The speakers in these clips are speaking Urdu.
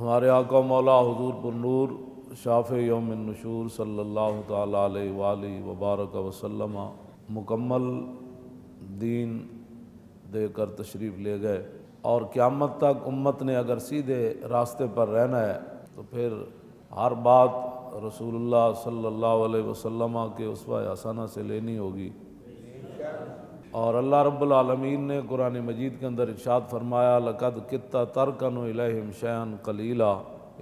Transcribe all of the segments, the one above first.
ہمارے آقا مولا حضور پر نور، شاف یوم النشور صلی اللہ تعالیٰ علیہ وآلہ وبارک وسلم مکمل دین دے کر تشریف لے گئے۔ اور قیامت تک امت نے اگر سیدھے راستے پر رہنا ہے تو پھر ہر بات رسول اللہ صلی اللہ علیہ وسلم کے اسوہ حسنہ سے لینی ہوگی۔ اور اللہ رب العالمین نے قرآن مجید کے اندر ارشاد فرمایا، لقد کتا ترکن الیہم شیئن قلیلا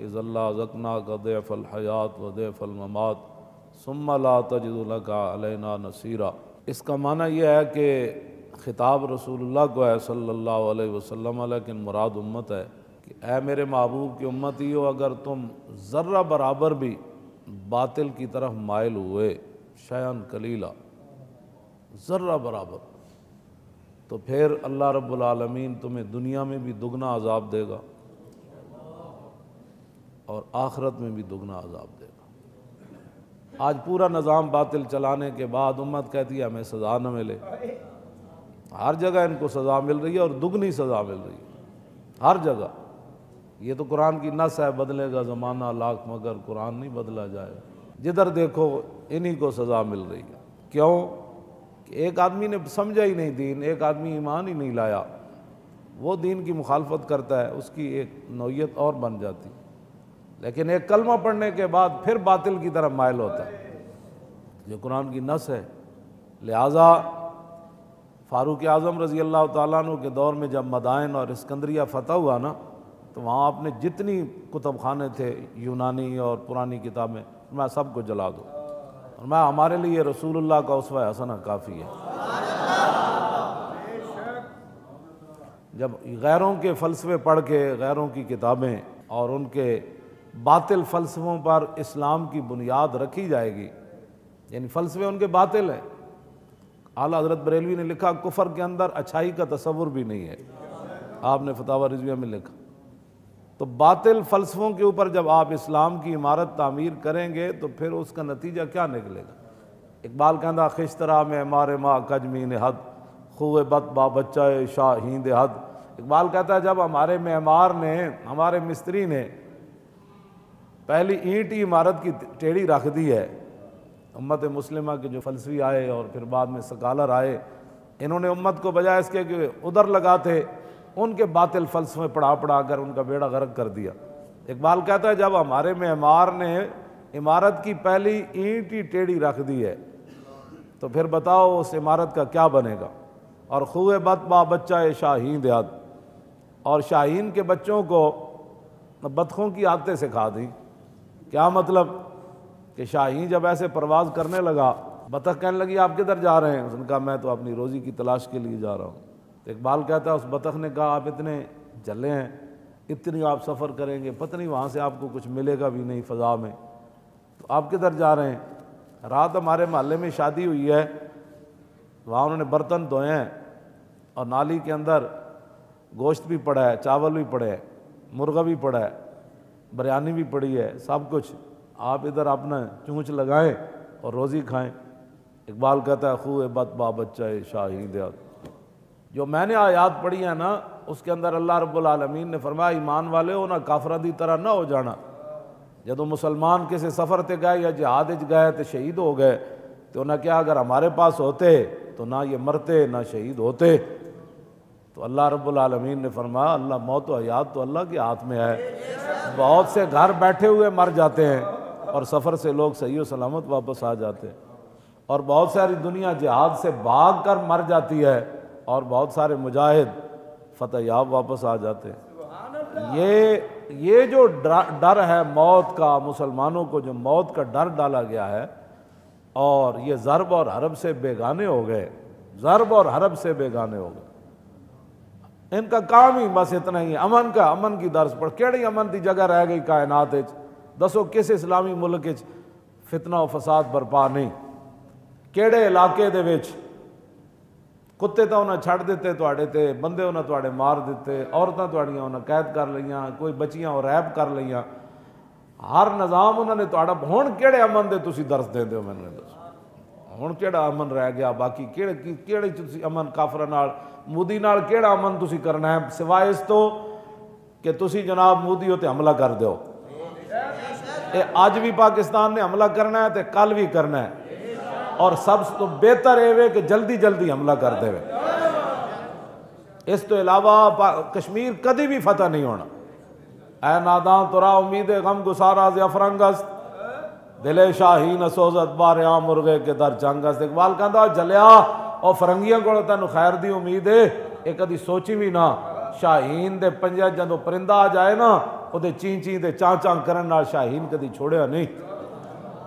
از اللہ ذکنا کا دیف الحیات و دیف الممات، ثم لا تجد لکا علینا نصیرہ اس کا معنی یہ ہے کہ خطاب رسول اللہ کو ہے صلی اللہ علیہ وسلم، لیکن مراد امت ہے کہ اے میرے محبوب کی امت ہی ہو اگر تم ذرہ برابر بھی باطل کی طرف مائل ہوئے، شیئن کلیلہ ذرہ برابر۔ تو پھر اللہ رب العالمین تمہیں دنیا میں بھی دگنا عذاب دے گا اور آخرت میں بھی دگنا عذاب دے گا۔ آج پورا نظام باطل چلانے کے بعد امت کہتی ہے، ہمیں سزا نہ ملے۔ ہر جگہ ان کو سزا مل رہی ہے اور دگنی سزا مل رہی ہے۔ ہر جگہ۔ یہ تو قرآن کی نس ہے، بدلے گا زمانہ لاکھ، مگر قرآن نہیں بدلا جائے۔ جدھر دیکھو، انہی کو سزا مل رہی ہے۔ کیوں؟ ایک آدمی نے سمجھا ہی نہیں دین، ایک آدمی ایمان ہی نہیں لایا۔ وہ دین کی مخالفت کرتا ہے، اس کی ایک نوعیت اور بن جاتی۔ لیکن ایک کلمہ پڑھنے کے بعد پھر باطل کی طرف مائل ہوتا۔ ہے جو قرآن کی نس ہے۔ لہٰذا فاروق اعظم رضی اللہ تعالیٰ عنہ کے دور میں جب مدائن اور اسکندریہ فتح ہوا نا، تو وہاں اپنے جتنی کتب خانے تھے، یونانی اور پرانی کتابیں، میں سب کو جلا دوں اور میں ہمارے لیے رسول اللہ کا اسوہ حسنہ کافی ہے۔ جب غیروں کے فلسفے پڑھ کے غیروں کی کتابیں اور ان کے باطل فلسفوں پر اسلام کی بنیاد رکھی جائے گی یعنی فلسفے ان کے باطل ہیں۔ اعلیٰ حضرت بریلوی نے لکھا، کفر کے اندر اچھائی کا تصور بھی نہیں ہے۔ آپ نے فتح رضویہ میں لکھا۔ تو باطل فلسفوں کے اوپر جب آپ اسلام کی عمارت تعمیر کریں گے تو پھر اس کا نتیجہ کیا نکلے گا؟ اقبال کہندہ خشترا میں مارے ماں کجمین حد، خوہ بت با بچہ شاہ ہند حد. اقبال کہتا ہے، جب ہمارے معمار نے، ہمارے مستری نے پہلی اینٹ ہی عمارت کی ٹیڑھی رکھ دی ہے، امت مسلمہ کے جو فلسفی آئے اور پھر بعد میں سکالر آئے، انہوں نے امت کو بجائے اس کے کہ ادھر لگاتے ان کے باطل فلسفے پڑھا پڑھا کر ان کا بیڑا غرق کر دیا۔ اقبال کہتا ہے، جب ہمارے معمار نے عمارت کی پہلی اینٹ ہی ٹیڑھی رکھ دی ہے، تو پھر بتاؤ اس عمارت کا کیا بنے گا؟ اور خوہ بت با بچہ شاہین دیات اور شاہین کے بچوں کو بطخوں کی عادتیں سکھا دی۔ کیا مطلب؟ کہ شاہین جب ایسے پرواز کرنے لگا، بطخ کہنے لگی، آپ کدھر جا رہے ہیں؟ اس نے کہا، میں تو اپنی روزی کی تلاش کے لیے جا رہا ہوں۔ اقبال کہتا ہے، اس بطخ نے کہا، آپ اتنے جلے ہیں، اتنی آپ سفر کریں گے، پتہ نہیں وہاں سے آپ کو کچھ ملے گا بھی نہیں فضا میں۔ تو آپ کدھر جا رہے ہیں؟ رات ہمارے محلے میں شادی ہوئی ہے، وہاں انہوں نے برتن دھوئے ہیں اور نالی کے اندر گوشت بھی پڑا ہے، چاول بھی پڑے ہیں، مرغا بھی پڑا ہے، بریانی بھی پڑی ہے، سب کچھ۔ آپ ادھر اپنا چونچ لگائیں اور روزی کھائیں۔ اقبال کہتا ہے، خوہ بت با بچہ شاہی دیات جو میں نے آیات پڑھی ہیں نا، اس کے اندر اللہ رب العالمین نے فرمایا، ایمان والے ہو نہ کافرہ دی طرح نہ ہو جانا۔ جب مسلمان کسی سفر تے گئے یا جہاد گئے تو شہید ہو گئے تو نہ کیا اگر ہمارے پاس ہوتے تو نہ یہ مرتے نہ شہید ہوتے۔ تو اللہ رب العالمین نے فرمایا، اللہ موت و حیات تو اللہ کے ہاتھ میں ہے۔ بہت سے گھر بیٹھے ہوئے مر جاتے ہیں اور سفر سے لوگ صحیح و سلامت واپس آ جاتے ہیں۔ اور بہت ساری دنیا جہاد سے بھاگ کر مر جاتی ہے۔ اور بہت سارے مجاہد فتح یاب واپس آ جاتے ہیں۔ یہ یہ جو ڈر ہے موت کا مسلمانوں کو، جو موت کا ڈر ڈالا گیا ہے، اور یہ ضرب اور حرب سے بیگانے ہو گئے۔ ضرب اور حرب سے بیگانے ہو گئے۔ ان کا کام ہی بس اتنا ہی امن کا، امن کی درس پڑھ کیڑی امن کی جگہ رہ گئی کائنات دسو کس اسلامی ملک فتنہ و فساد برپا نہیں۔ کیڑے علاقے دے وچ کتے تو انہیں چھڑ دیتے تے بندے انہیں تے مار دیتے عورتیں تھوڑیاں انہیں قید کر لیاں کوئی بچیاں اور ریپ کر لیاں ہر نظام انہوں نے تھوڑا ہوں کہڑے امن دے تسی درس دے دیو میں نے دس ہوں کہڑا امن رہ گیا باقی کہڑے کہڑے تسی امن کافر نال مودی نال کہڑا امن تسی کرنا ہے سوائے اس تو کہ تسی جناب مودی ہوتے حملہ کر دو اے آج بھی پاکستان نے حملہ کرنا ہے تے کل بھی کرنا ہے اور سب تو بہتر ہے کہ جلدی جلدی حملہ کر دے اس تو علاوہ کشمیر کدی بھی فتح نہیں ہونا اے نادان ترا امید غم گسارا زفرنگست دلے شاہی نسوزت بارے آم مرغے کے در چنگست اقبال کہندا جلیا اور فرنگیاں کو تینوں خیر دی امید ہے ایک کدی سوچی بھی نہ شاہین دے پنجہ جدو پرندہ آ جائے نا وہ دے چین چین دے چان چان کرن نال شاہین کدی چھوڑے نہیں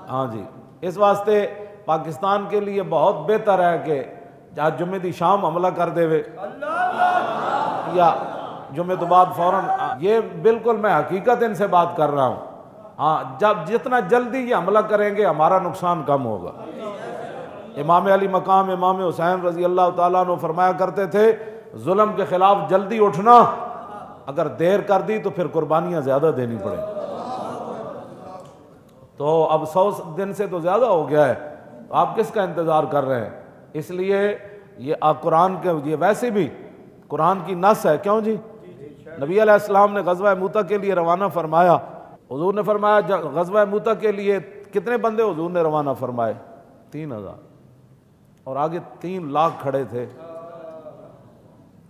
ہاں جی اس واسطے پاکستان کے لیے بہت بہتر ہے کہ جہاں جمعہ دی شام حملہ کر دے وے۔ یا جمعہ تو بعد فوراً، یہ بالکل میں حقیقت ان سے بات کر رہا ہوں۔ ہاں جب جتنا جلدی یہ حملہ کریں گے، ہمارا نقصان کم ہوگا۔ امام علی مقام، امام حسین رضی اللہ تعالیٰ نے فرمایا کرتے تھے، ظلم کے خلاف جلدی اٹھنا، اگر دیر کر دی تو پھر قربانیاں زیادہ دینی پڑیں۔ تو اب سو دن سے تو زیادہ ہو گیا ہے۔ آپ کس کا انتظار کر رہے ہیں؟ اس لیے یہ قرآن کے یہ ویسے بھی قرآن کی نس ہے، کیوں جی؟ نبی علیہ السلام نے غزوہ موتا کے لیے روانہ فرمایا۔ حضور نے فرمایا غزوہ موتا کے لیے کتنے بندے حضور نے روانہ فرمائے؟ تین ہزار۔ اور آگے تین لاکھ کھڑے تھے۔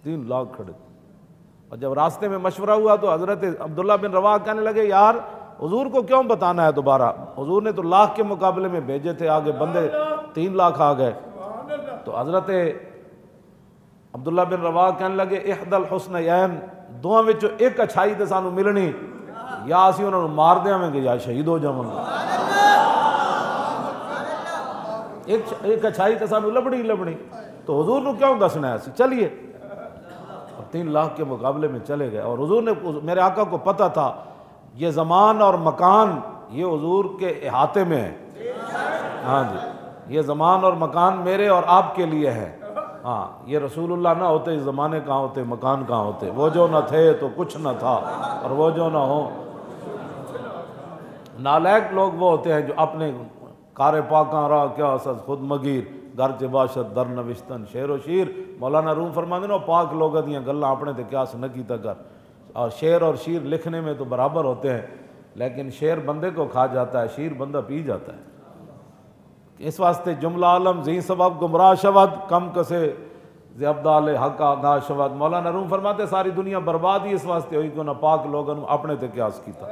تین لاکھ کھڑے تھے۔ اور جب راستے میں مشورہ ہوا تو حضرت عبداللہ بن روا کہنے لگے، یار حضور کو کیوں بتانا ہے دوبارہ؟ حضور نے تو لاکھ کے مقابلے میں بھیجے تھے، آگے بندے تین لاکھ آ گئے۔ تو حضرت عبداللہ بن روا کہنے لگے احد الحسن یین دونوں میں ایک اچھائی تو سانو ملنی۔ یا اسی انہوں نے مار دیا میں کہ یا شہید ہو جاؤں ایک اچھائی تو سانو لبڑی لبڑی۔ تو حضور نے کیوں دسنا ہے؟ چلیے۔ تین لاکھ کے مقابلے میں چلے گئے۔ اور حضور نے میرے آقا کو پتہ تھا یہ زمان اور مکان یہ حضور کے احاطے میں ہے۔ ہاں جی یہ زمان اور مکان میرے اور آپ کے لیے ہے۔ ہاں یہ رسول اللہ نہ ہوتے زمانے کہاں ہوتے، مکان کہاں ہوتے؟ وہ جو نہ تھے تو کچھ نہ تھا اور وہ جو نہ ہو نالیک لوگ وہ ہوتے ہیں جو اپنے کار پاکاں را کیا سز، خود مگیر گر باشد در نوشتن شیر و شیر مولانا روم فرما دینا پاک لوگ دیاں گلہ اپنے تے کیا سنکی کر۔ اور شیر اور شیر لکھنے میں تو برابر ہوتے ہیں، لیکن شیر بندے کو کھا جاتا ہے، شیر بندہ پی جاتا ہے۔ اس واسطے جملہ عالم زی سبب گمراہ شود کم کسے زیبدال حق آگاہ شود مولانا روم فرماتے ساری دنیا برباد ہی اس واسطے ہوئی کہ انہوں پاک لوگوں اپنے تے قیاس کیتا۔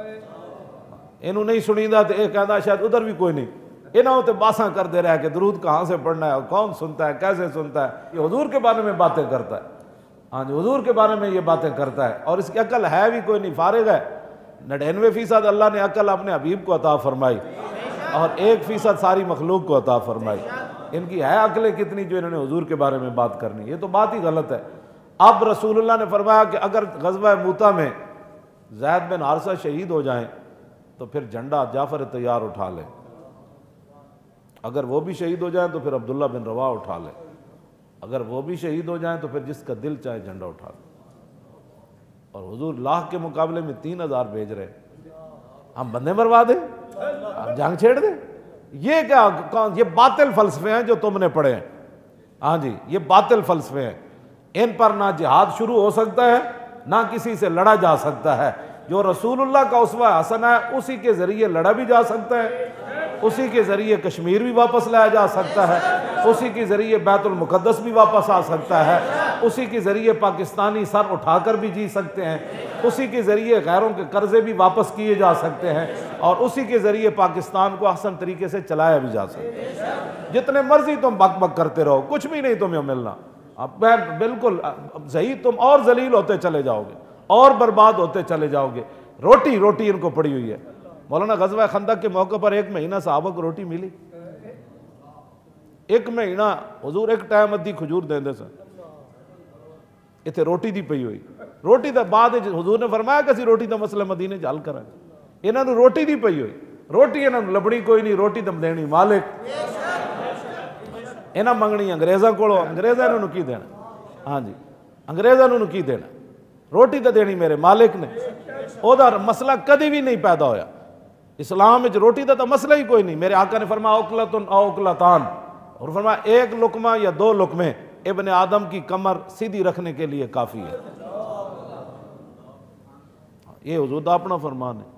انہوں نہیں سنی دا تو ایک شاید ادھر بھی کوئی نہیں۔ انہوں تے باساں کر دے رہا کہ درود کہاں سے پڑھنا ہے، کون سنتا ہے، کیسے سنتا ہے؟ یہ حضور کے بارے میں باتیں کرتا ہے۔ ہاں جی حضور کے بارے میں یہ باتیں کرتا ہے اور اس کی عقل ہے بھی کوئی نہیں، فارغ ہے۔ نڑینوے فیصد اللہ نے عقل اپنے حبیب کو عطا فرمائی اور ایک فیصد ساری مخلوق کو عطا فرمائی۔ ان کی ہے عقلیں کتنی جو انہوں نے حضور کے بارے میں بات کرنی، یہ تو بات ہی غلط ہے۔ اب رسول اللہ نے فرمایا کہ اگر غزوہ موتا میں زید بن عارثہ شہید ہو جائیں تو پھر جھنڈا جعفر تیار اٹھا لیں۔ اگر وہ بھی شہید ہو جائیں تو پھر عبداللہ بن روا اٹھا لیں۔ اگر وہ بھی شہید ہو جائیں تو پھر جس کا دل چاہے جھنڈا اٹھا لیں اور حضور لاکھ کے مقابلے میں تین ہزار بھیج رہے ہم بندے مروا دیں؟ ہم جنگ چھیڑ دیں؟ یہ کیا یہ باطل فلسفے ہیں جو تم نے پڑھے ہیں۔ ہاں جی یہ باطل فلسفے ہیں۔ ان پر نہ جہاد شروع ہو سکتا ہے، نہ کسی سے لڑا جا سکتا ہے۔ جو رسول اللہ کا اسوہ حسن ہے، اسی کے ذریعے لڑا بھی جا سکتا ہے۔ اسی کے ذریعے کشمیر بھی واپس لایا جا سکتا ہے، اسی کے ذریعے بیت المقدس بھی واپس آ سکتا ہے، اسی کے ذریعے پاکستانی سر اٹھا کر بھی جی سکتے ہیں، اسی کے ذریعے غیروں کے قرضے بھی واپس کیے جا سکتے ہیں اور اسی کے ذریعے پاکستان کو احسن طریقے سے چلایا بھی جا سکتا ہے۔ جتنے مرضی تم بک بک کرتے رہو، کچھ بھی نہیں تمہیں ملنا۔ اب بالکل صحیح تم اور ذلیل ہوتے چلے جاؤ گے، اور برباد ہوتے چلے جاؤ گے۔ روٹی روٹی ان کو پڑی ہوئی ہے۔ مولانا غزوہ خندق کے موقع پر ایک مہینہ صحابہ کو روٹی ملی۔ ایک مہینہ، حضور ایک ٹائم ادھی کھجور دیں دے سن۔ اتنے روٹی دی پئی ہوئی۔ روٹی دا بعد حضور نے فرمایا کہ روٹی دا مسئلہ مدینے جال کرا انہوں نے روٹی دی پئی ہوئی۔ روٹی انہوں نے لبڑی کوئی نہیں، روٹی دم دینی مالک۔ انہوں منگنی انگریزاں کو انگریزاں انہوں نے کی دینا؟ ہاں جی انگریزاں انہوں نے کی دینا؟ روٹی تو دینی میرے مالک نے۔ او دا مسئلہ کدی بھی نہیں پیدا ہویا۔ اسلام میں روٹی دا تو مسئلہ ہی کوئی نہیں۔ میرے آقا نے فرمایا اوکلتن اوکلتان اور فرمایا، ایک لکمہ یا دو لکمے ابن آدم کی کمر سیدھی رکھنے کے لیے کافی ہے۔ یہ حضور کا اپنا فرمان ہے۔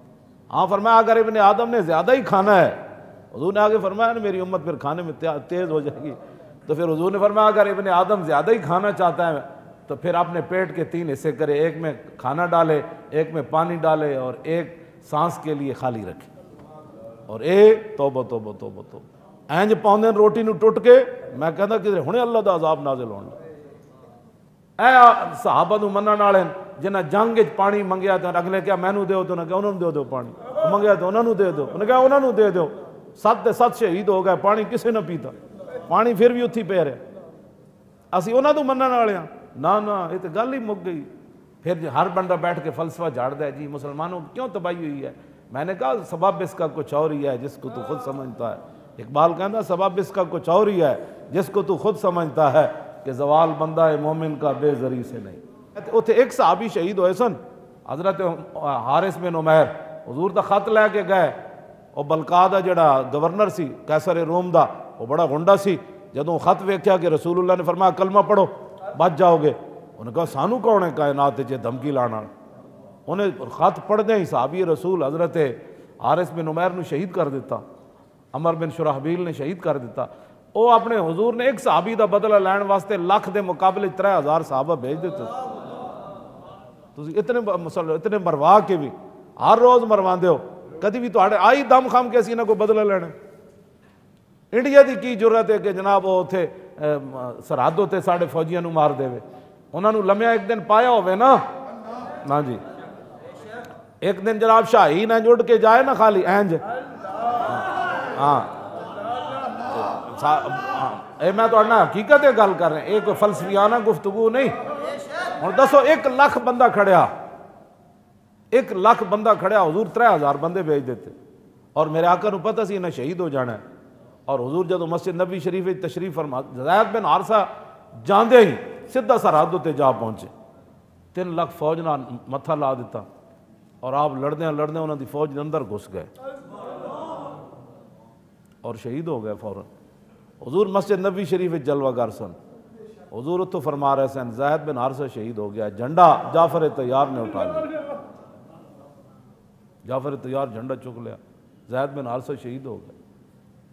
ہاں فرمایا، اگر ابن آدم نے زیادہ ہی کھانا ہے، حضور نے آگے فرمایا نا میری امت پھر کھانے میں تیز ہو جائے گی۔ تو پھر حضور نے فرمایا، اگر ابن آدم زیادہ ہی کھانا چاہتا ہے، تو پھر اپنے پیٹ کے تین حصے کرے، ایک میں کھانا ڈالے، ایک میں پانی ڈالے، اور ایک سانس کے لیے خالی رکھے۔ اور اے توبہ توبہ توبہ توبہ اینج پاؤں روٹی نو ٹوٹ کے میں کہتا کہ ہنے اللہ دا عذاب نازل ہونا اے صحابہ نو منن والے جنہ جنگ وچ پانی منگیا تے اگلے کیا مینوں دیو تو نہ کہ انہاں نوں دیو پانی منگیا تے انہاں نوں دے دیو انہاں کہا انہاں دے دیو سات تے سات شہید ہو گئے پانی کسے نہ پیتا پانی پھر بھی اتھی پہ رہے اسی انہاں تو منن والے ہاں نہ نہ یہ تو گل ہی مک گئی پھر ہر بندہ بیٹھ کے فلسفہ جھاڑ دے جی مسلمانوں کیوں تباہی ہوئی ہے میں نے کہا سبب اس کا کچھ اور ہی ہے، جس کو تو خود سمجھتا ہے۔ اقبال کہنا سبب اس کا کچھ اور ہی ہے، جس کو تو خود سمجھتا ہے کہ زوال بندہ مومن کا بے ذریع سے نہیں۔ اتنے ایک صحابی شہید ہوئے سن، حضرت حارث بن عمیر۔ حضور دا خط لے کے گئے۔ اور بلکا دا جڑا گورنر سی کیسر روم دا وہ بڑا گنڈا سی۔ جدوں خط ویکھیا کہ رسول اللہ نے فرمایا، کلمہ پڑھو، بچ جاؤ گے۔ انہیں کہا، سانو کون ہے کائنات چے دھمکی لانا؟ انہیں خط پڑھ دیں۔ صحابی رسول حضرت حارث بن عمیر نے شہید کر دیتا۔ عمر بن شرحبیل نے شہید کر دیتا۔ وہ اپنے حضور نے ایک صحابی دا بدلہ لین واسطے لاکھ دے مقابلے ترے ہزار صحابہ بھیج دیتے۔ اتنے اتنے مروا کے بھی ہر روز مروا ہو۔ کدی بھی تو آئی دم خام کے اسی نہ کوئی بدلہ لینا۔ انڈیا دی کی ضرورت ہے کہ جناب وہ اتنے سرحد ہوتے سارے فوجیاں نو مار دے انہوں نے لمیا ایک دن پایا ہوئے نا۔ نا جی۔ ایک دن جناب شاہی نہ جڑ کے جائے نا خالی اینج۔ ہاں۔, ہاں۔ اے، میں تو اڑنا حقیقت گل کر رہے ہیں ایک فلسفیانہ گفتگو نہیں۔ اور دسو، ایک لاکھ بندہ کھڑیا۔ ایک لاکھ بندہ کھڑیا، حضور ترے ہزار بندے بھیج دیتے۔ اور میرے آقا نو پتہ سی، انہیں شہید ہو جانا ہے۔ اور حضور جدو مسجد نبی شریف تشریف فرما زید بن عارسہ جاندے ہی سدھا سرحد ہوتے جا پہنچے۔ تین لاکھ فوج نہ متھا لا دیتا۔ اور آپ لڑدے ہیں لڑدے انہوں دی فوج دے اندر گھس گئے۔ اور شہید ہو گئے فوراً۔ حضور مسجد نبی شریف جلوہ گر سن۔ حضور اتو فرما رہے سن زید بن عارسہ شہید ہو گیا، جھنڈا جعفر تیار نے اٹھا لیا۔ جعفر تیار جھنڈا چک لیا زید بن عارسہ شہید ہو گئے۔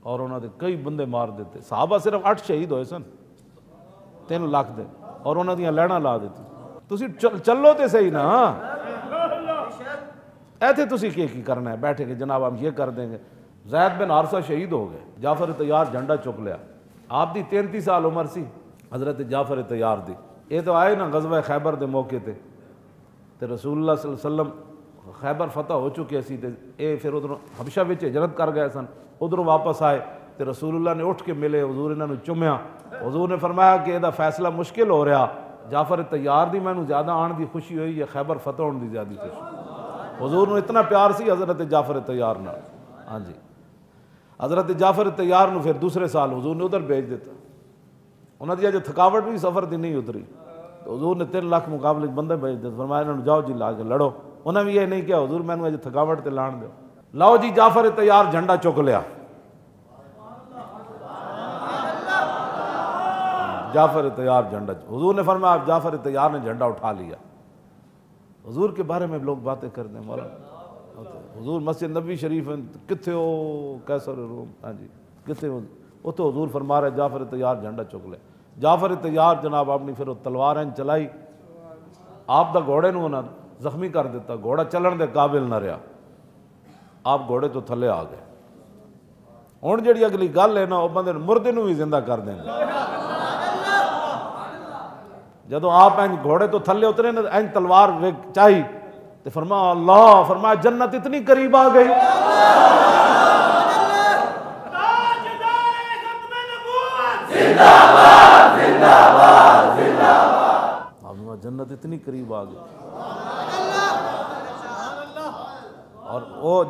اور انہوں نے کئی بندے مار دیتے۔ صحابہ صرف اٹھ شہید ہوئے سن، تین لاکھ دے۔ اور انہوں نے لینا لا دیتی۔ تسی چلو تے صحیح نا۔ ایتھے تسی کی کی کرنا ہے؟ بیٹھے کہ جناب ہم یہ کر دیں گے۔ زید بن عارسہ شہید ہو گئے۔ جعفر تیار جھنڈا چک لیا۔ آپ دی تینتی سال عمر سی، حضرت جعفر تیار دی۔ یہ تو آئے نا غزوہ خیبر دے موقع تے۔ تے رسول اللہ صلی اللہ علیہ وسلم خیبر فتح ہو چکے سی تے اے پھر ادھر حبشہ وچ ہجرت کر گئے سن۔ ادھر واپس آئے۔ تے رسول اللہ نے اٹھ کے ملے، حضور انہوں نے چومیا۔ حضور نے فرمایا کہ یہ فیصلہ مشکل ہو رہا۔ جعفر تیار دی، میں زیادہ آن دی خوشی ہوئی یا خیبر فتح ہونے دی زیادہ خوشی۔ حضور نے اتنا پیار سی حضرت جعفر تیار نہ ہاں جی۔ حضرت جعفر تیار نو پھر دوسرے سال حضور نے ادھر بھیج دیتا۔ انہوں نے جو تھکاوٹ بھی سفر دی نہیں اتری۔ تو حضور نے تین لاکھ مقابلے بندے بھیج دیتے، فرمایا انہوں نے جاؤ جی لا کے لڑو۔ انہوں نے بھی یہ نہیں کیا حضور میں نے تھکاوٹ تے لان دو لاؤ جی جعفر تیار جھنڈا چک لیا۔ جعفر تیار جھنڈا حضور نے فرمایا جعفر تیار نے جھنڈا اٹھا لیا۔ حضور کے بارے میں لوگ باتیں کر دیں مولا حضور مسجد نبی شریف کتنے ہو کیسر روم؟ ہاں جی کتنے ہو؟ وہ تو حضور فرما رہے جعفر تیار جھنڈا چک لے۔ جعفر تیار جناب اپنی پھر وہ تلوار چلائی۔ آپ دا گھوڑے نو انہوں زخمی کر دیتا، گھوڑا چلن دے قابل نہ رہا۔ آپ گھوڑے تو تھلے آ گئے۔ ہوں جی اگلی گل ہے نا، وہ بندے مردے نو بھی زندہ کر دیں۔ جدو آپ این گھوڑے تو تھلے اترے نا این تلوار چاہی۔ تو فرما اللہ، فرمایا، جنت اتنی قریب آ گئی۔ جنت اتنی قریب آ گئی۔ اور وہ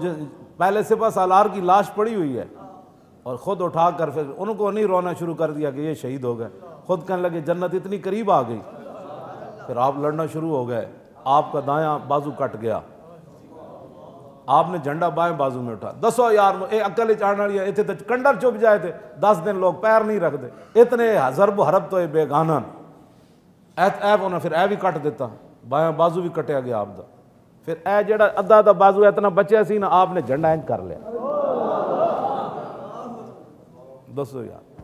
پہلے سے پاس سالار کی لاش پڑی ہوئی ہے۔ اور خود اٹھا کر پھر ان کو نہیں رونا شروع کر دیا کہ یہ شہید ہو گئے۔ خود کہنے لگے، جنت اتنی قریب آ گئی۔ پھر آپ لڑنا شروع ہو گئے۔ آپ کا دایاں بازو کٹ گیا۔ آپ نے جھنڈا بائیں بازو میں اٹھا۔ دسو یار، اے اکل چاڑنے والی اتنے تو کنڈر چپ جائے تھے دس دن لوگ پیر نہیں رکھتے اتنے ضرب حرب تو بے گانن ایت ایپ انہیں پھر اے بھی کٹ دیتا۔ بائیں بازو بھی کٹیا گیا آپ دا۔ پھر اے جڑا ادھا ادھا بازو اتنا بچیا سی نا، آپ نے جھنڈا انج کر لیا۔ دسو یار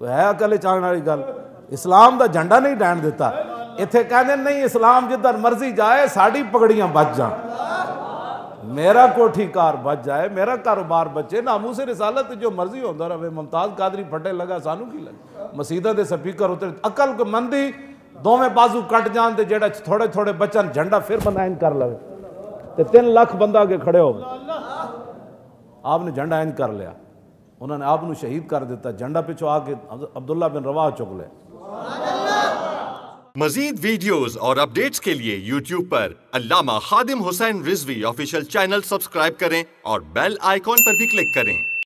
تو ہے اکل چاہنے والی گل اسلام دا جھنڈا نہیں ڈین دیتا اتنے کہنے نہیں اسلام جدھر مرضی جائے ساڑی پگڑیاں بچ جان میرا کوٹھی کار بچ جائے میرا کاروبار بچے ناموس رسالت جو مرضی ہوتا رہے ممتاز قادری پھٹے لگا سانو کی لگا مسیدہ دے سپیکر ہوتے اکل کو مندی دو میں بازو کٹ جان دے جیڑا تھوڑے تھوڑے بچن جھنڈا پھر بندہ کر لگے تین لاکھ بندہ کے کھڑے ہو آپ نے جھنڈا این کر لیا انہوں نے آپ نے شہید کر دیتا، جھنڈا پچھو آ کے عبداللہ بن روا چک لے۔ مزید ویڈیوز اور اپڈیٹس کے لیے یوٹیوب پر Allama Khadim Hussain Rizvi official channel subscribe کریں اور بیل آئیکن پر بھی کلک کریں۔